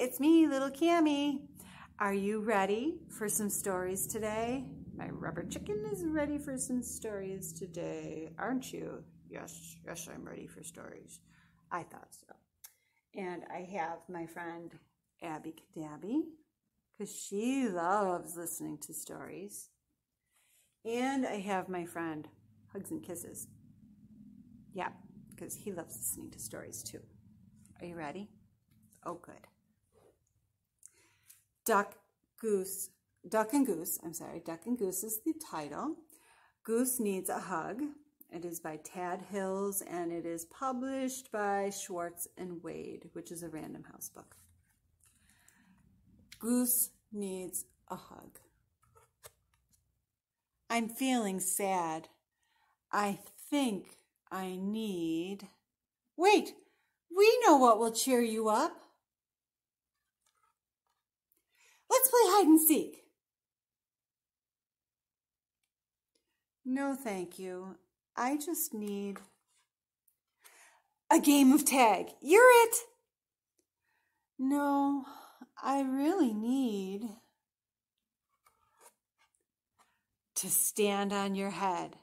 it's me, little Chami. Are you ready for some stories today? My rubber chicken is ready for some stories today, aren't you? Yes, yes, I'm ready for stories. I thought so. And I have my friend Abby Cadabby, because she loves listening to stories. And I have my friend Hugs and Kisses. Yeah, because he loves listening to stories too. Are you ready? Oh, good. Duck, Goose, Duck and Goose, I'm sorry, Duck and Goose is the title. Goose Needs a Hug. It is by Tad Hills and it is published by Schwartz and Wade, which is a Random House book. Goose Needs a Hug. I'm feeling sad. I think I need... Wait! We know what will cheer you up. Let's play hide and seek. No, thank you. I just need a game of tag. You're it. No, I really need to stand on your head.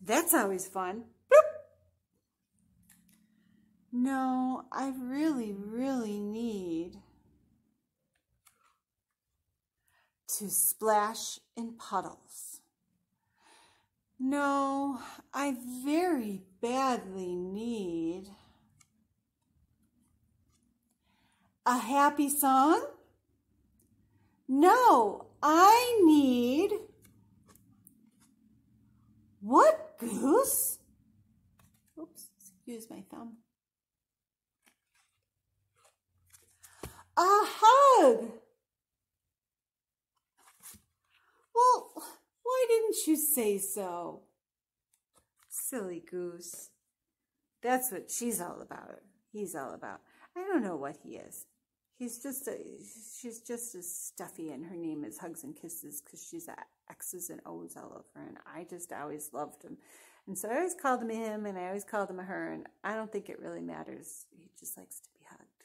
That's always fun. No, I really, really need to splash in puddles. No, I very badly need a happy song. No, I need what goose? Oops, excuse my thumb. A hug. Well, why didn't you say so? Silly goose. That's what she's all about. He's all about. I don't know what he is. He's just a, she's just as stuffy and her name is Hugs and Kisses because she's X's and O's all over and I just always loved him. And so I always called him a him and I always called him a her and I don't think it really matters. He just likes to be hugged.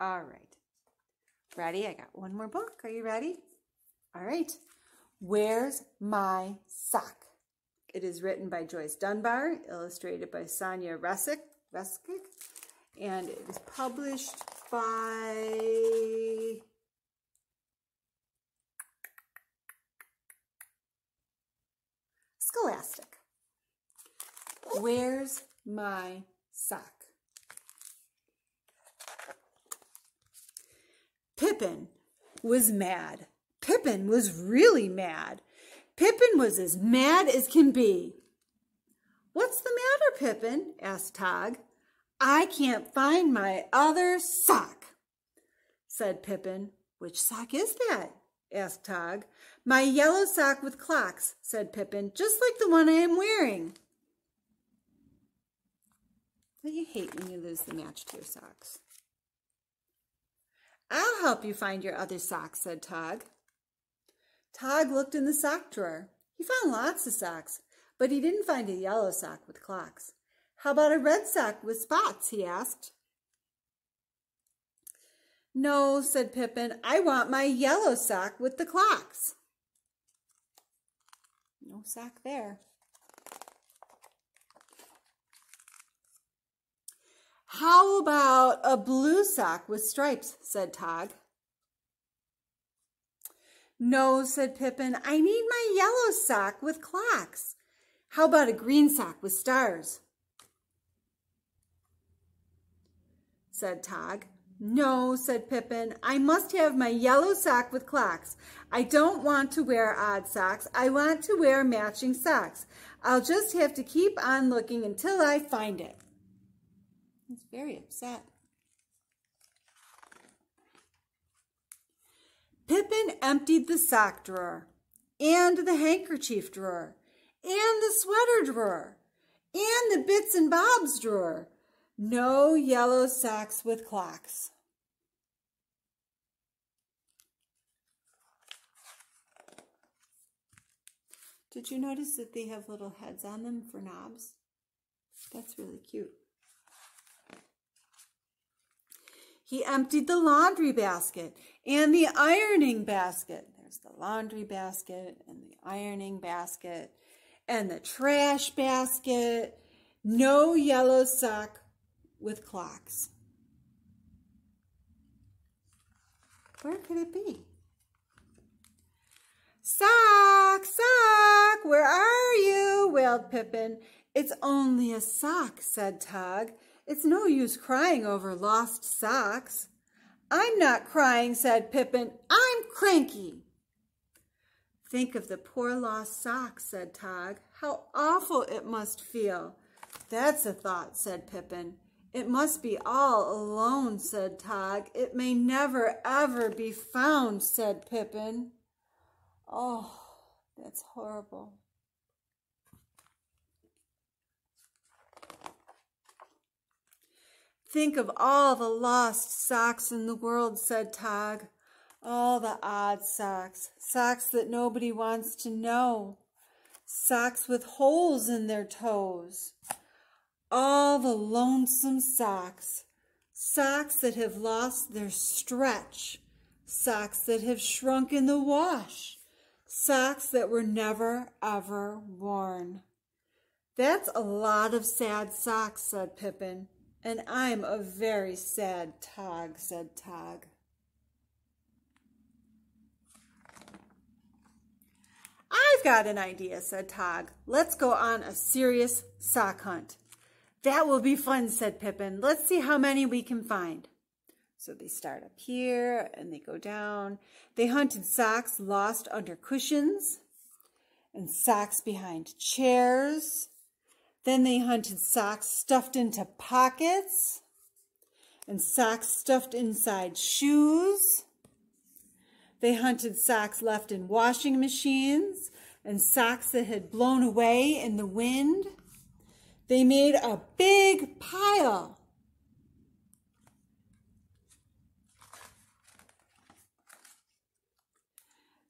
All right. Ready? I got one more book. Are you ready? All right. Where's My Sock? It is written by Joyce Dunbar, illustrated by Sanja Rescek, Rescek and it is published by Scholastic. Where's my sock? Pippin was mad. Pippin was really mad. Pippin was as mad as can be. What's the matter, Pippin? asked Tog. I can't find my other sock, said Pippin. Which sock is that? asked Tog. My yellow sock with clocks, said Pippin, just like the one I am wearing. But you hate when you lose the match to your socks. I'll help you find your other sock, said Tog. Tog looked in the sock drawer. He found lots of socks, but he didn't find a yellow sock with clocks. How about a red sock with spots, he asked. No, said Pippin, I want my yellow sock with the clocks. No sock there. How about a blue sock with stripes, said Tog. No, said Pippin, I need my yellow sock with clocks. How about a green sock with stars? said Tog. No, said Pippin, I must have my yellow sock with clocks. I don't want to wear odd socks. I want to wear matching socks. I'll just have to keep on looking until I find it. He's very upset. Pippin emptied the sock drawer, and the handkerchief drawer, and the sweater drawer, and the bits and bobs drawer. No yellow socks with clocks. Did you notice that they have little heads on them for knobs? That's really cute. He emptied the laundry basket and the ironing basket. There's the laundry basket and the ironing basket and the trash basket. No yellow sock with clocks. Where could it be? Sock, sock, where are you? wailed Pippin. It's only a sock, said Tog. It's no use crying over lost socks. I'm not crying, said Pippin. I'm cranky. Think of the poor lost socks, said Tog. How awful it must feel. That's a thought, said Pippin. It must be all alone, said Tog. It may never, ever be found, said Pippin. Oh, that's horrible. Think of all the lost socks in the world, said Tog. All the odd socks, socks that nobody wants to know, socks with holes in their toes. All the lonesome socks, socks that have lost their stretch, socks that have shrunk in the wash, socks that were never ever worn. That's a lot of sad socks, said Pippin, and I'm a very sad Tog, said Tog. I've got an idea, said Tog. Let's go on a serious sock hunt. That will be fun, said Pippin. Let's see how many we can find. So they start up here and they go down. They hunted socks lost under cushions and socks behind chairs. Then they hunted socks stuffed into pockets and socks stuffed inside shoes. They hunted socks left in washing machines and socks that had blown away in the wind. They made a big pile.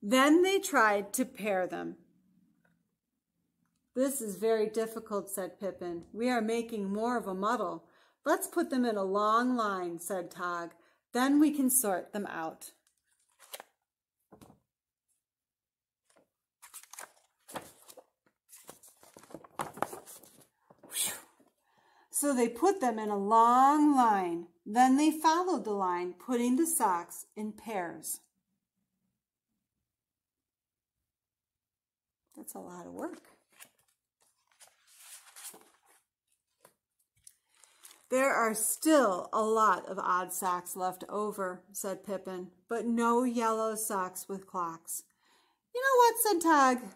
Then they tried to pair them. This is very difficult, said Pippin. We are making more of a muddle. Let's put them in a long line, said Tog. Then we can sort them out. So they put them in a long line. Then they followed the line, putting the socks in pairs. That's a lot of work. There are still a lot of odd socks left over, said Pippin, but no yellow socks with clocks. You know what, said Tog?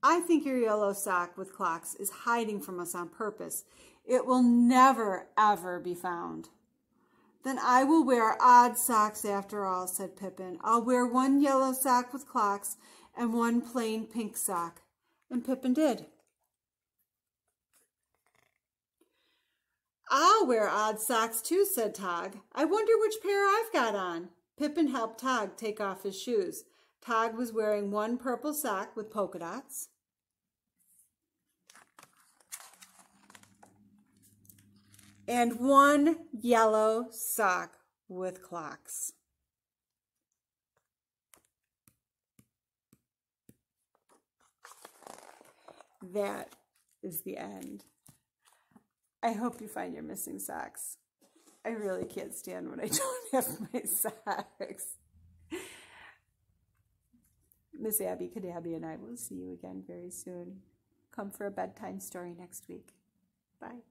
I think your yellow sock with clocks is hiding from us on purpose. It will never, ever be found. Then I will wear odd socks after all, said Pippin. I'll wear one yellow sock with clocks and one plain pink sock. And Pippin did. I'll wear odd socks too, said Tog. I wonder which pair I've got on. Pippin helped Tog take off his shoes. Tog was wearing one purple sock with polka dots, and one yellow sock with clocks. That is the end. I hope you find your missing socks. I really can't stand when I don't have my socks. Miss Abby Cadabby and I will see you again very soon. Come for a bedtime story next week. Bye.